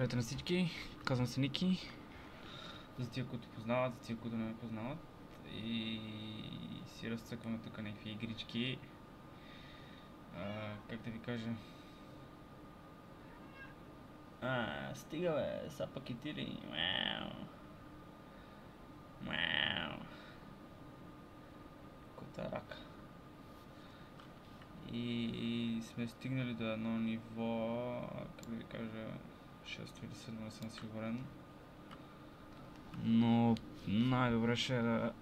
Здравейте на всички, казвам се Ники. За тия, които познават, за тия, които не ме познават. И си разцъкваме тук някакви игрички. А, как да ви кажа? А, стига бе, са пък и ти ли? Мяу. Мяу. Кота рака. И, и сме стигнали до едно ниво, как ви 6 или 7, не съм сигурен. Но най-добре ще е да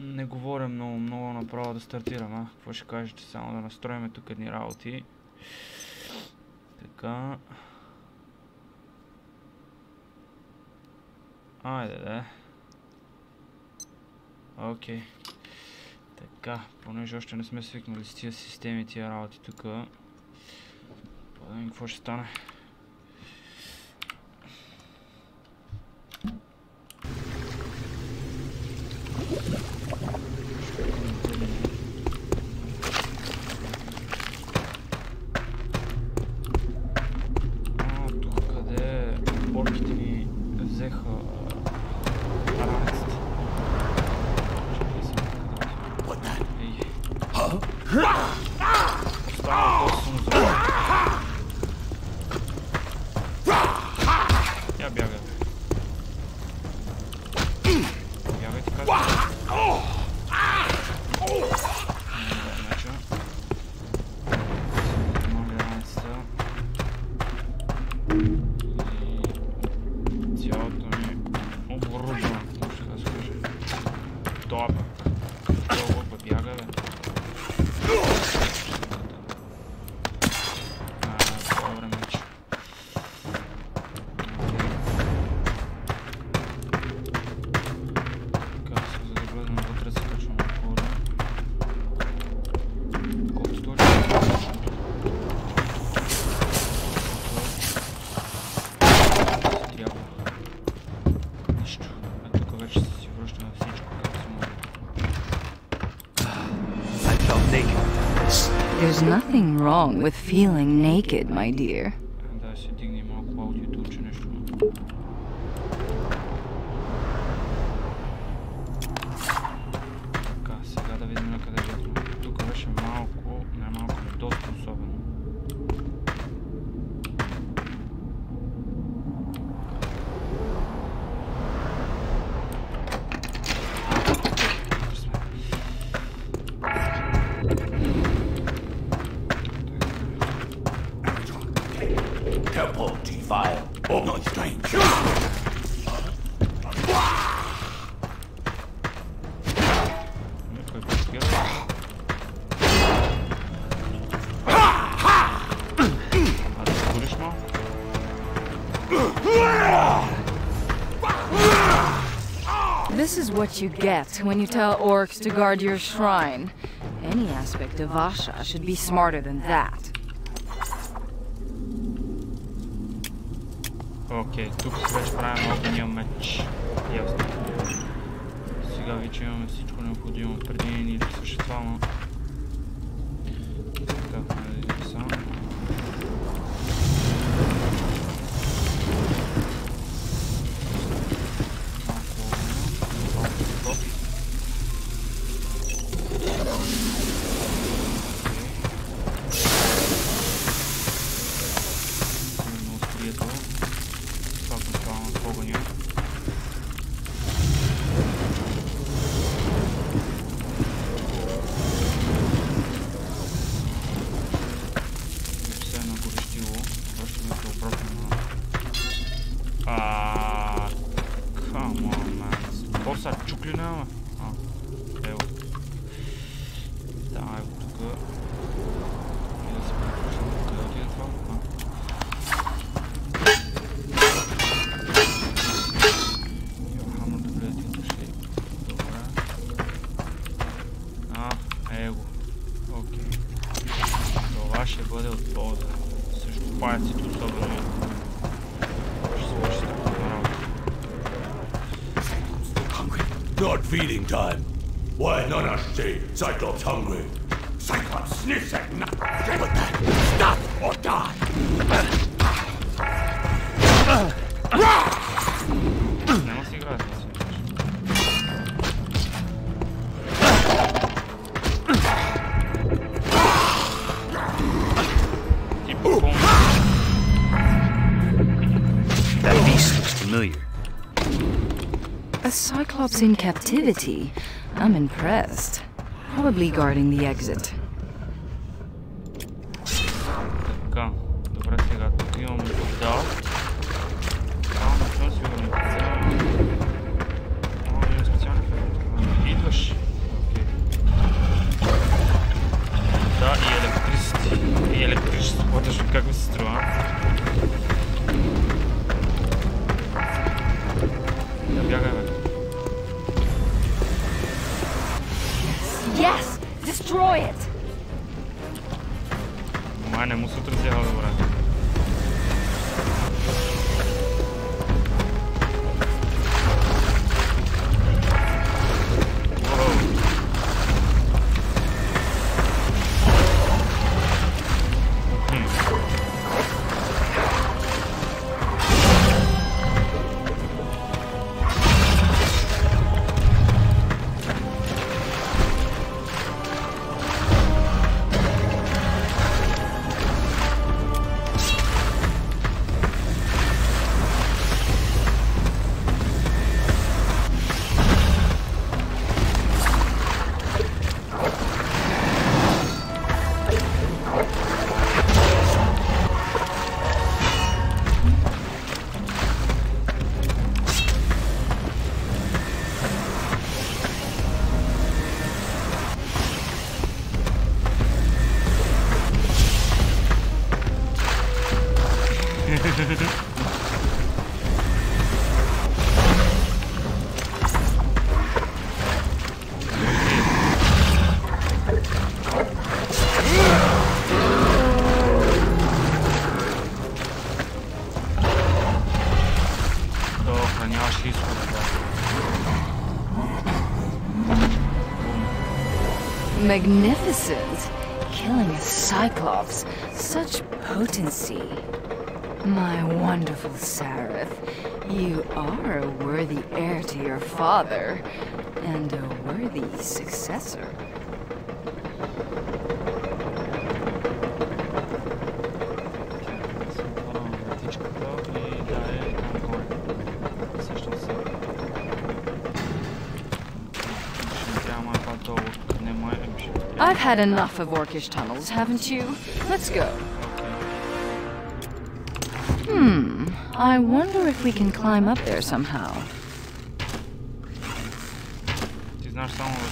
не говоря много, много направо да стартирам, а? Какво ще кажете? Само да настроиме тук едни работи. Така. Айде, да. Окей. Така, понеже още не сме свикнали с тия системи, тия работи тук. Да какво ще стане. Wrong with feeling naked, my dear. This is what you get when you tell orcs to guard your shrine. Any aspect of Asha should be smarter than that. Окей, тук си вече правим огъния меч. Ясно. Сега вече имаме всичко необходимо будем применении существам Ааа... Come on, man. Какво са чукли няма? А, ево. Давай го тук. И да се препусне. Къде отиде това? А. Йохано да влезе дошли. Добре. А, его. Окей. Това ще бъде от полза. Също паяците особено. feeding time. Why none are say Cyclops hungry? Cyclops sniffs at nothing. Deal with that. Stop or die. That beast looks familiar. A Cyclops in captivity? I'm impressed. Probably guarding the exit. Magnificent! Killing a Cyclops. Such potency. My wonderful Sareth, you are a worthy heir to your father, and a worthy successor. I've had enough of orcish tunnels, haven't you? Let's go. Hmm. I wonder if we can climb up there somehow. Ти знаеш само да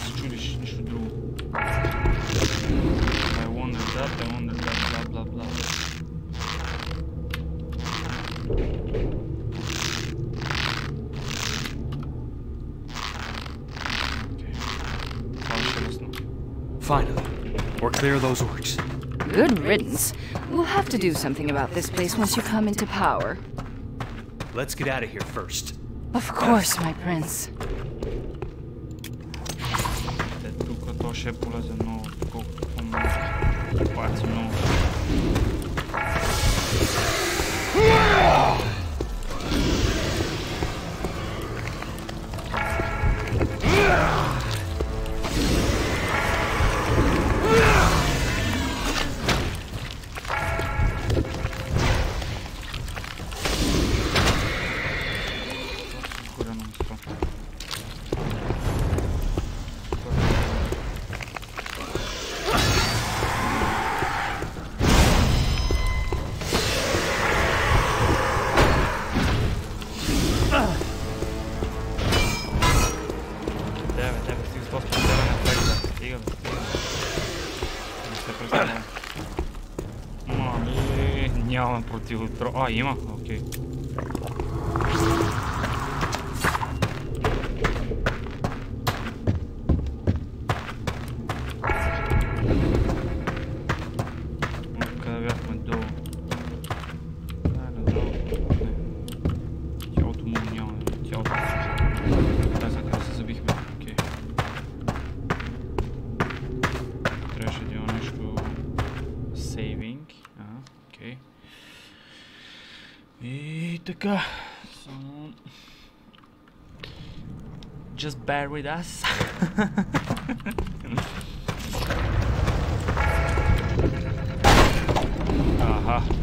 Clear those orcs. Good riddance. We'll have to do something about this place once you come into power. Let's get out of here first. Of course, my prince. Те Міняла проти електро... А, іма? Окей. И така. Само... Just bear with us. Аха.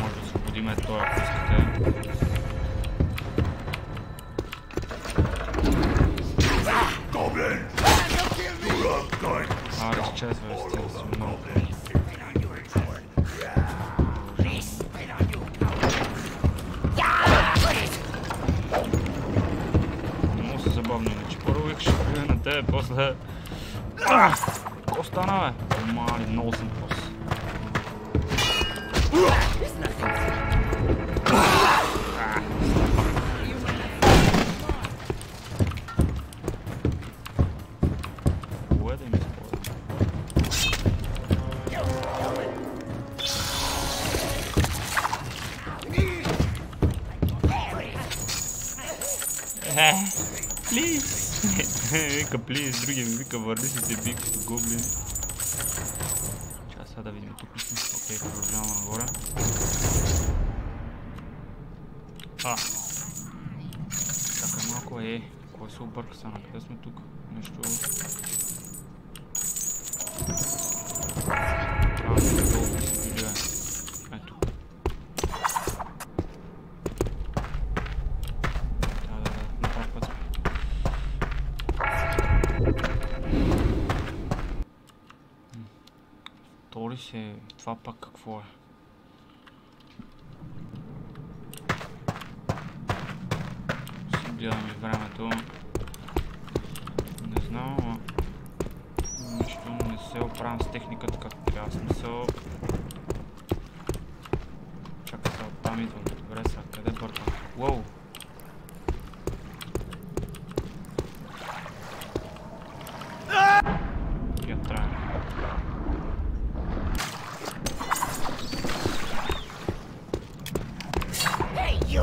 Може да освободиме той, ако искате. А, разчезва, стига си много. Не да се забавно иначе. Първо викаш да на тебе, после... А! Какво стана, бе? Мали, много съм после. Вика, плиз, другия ми вика, върни си бик като гоблин. Чакай сега да видим тук сме. Окей, продължаваме нагоре. А! Чакай малко, е. Кой се обърка сега? Къде сме тук? Нещо... А, тук долу се били, бе. Ето. Да, да, да, на прав път сме. М. Втори се... Това пак какво е? Си гледаме времето. Не знам, ама... Нищо не се оправям с техниката както трябва. Смисъл... Чакай сега, оттам идвам. Добре сега, къде бъркам? Уоу! Я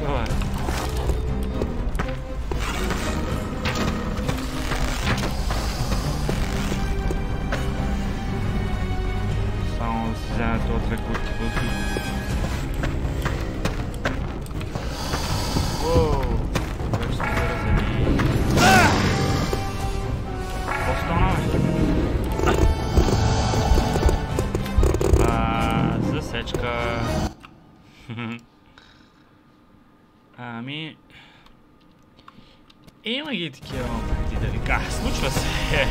Давай. Ami... Én meg itt ki a megideli gáz. Mucsra szél!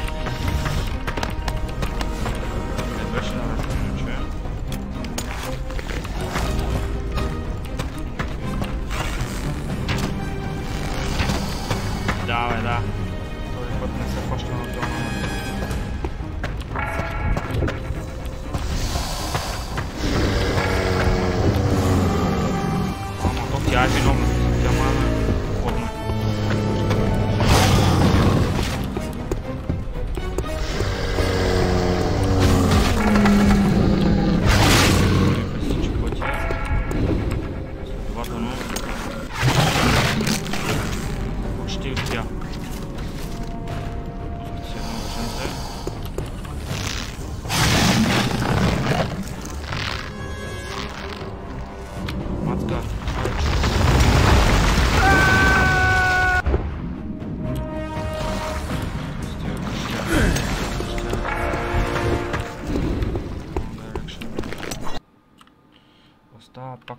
Kedvesen llamada.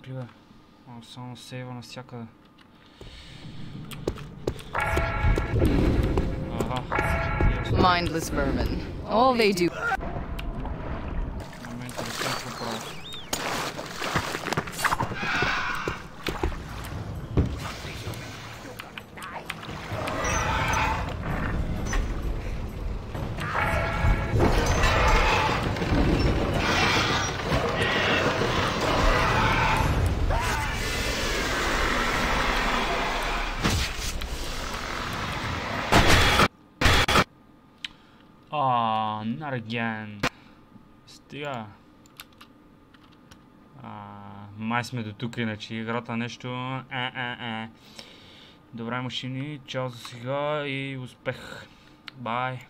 става? Пак ли бе? Малко само сейва навсякъде. Ага. Ясно. Mindless vermin. All they do. Not again. Стига. Май сме до тук, иначе играта нещо... Е, е, е. Добре, машини, чао за сега и успех. Бай.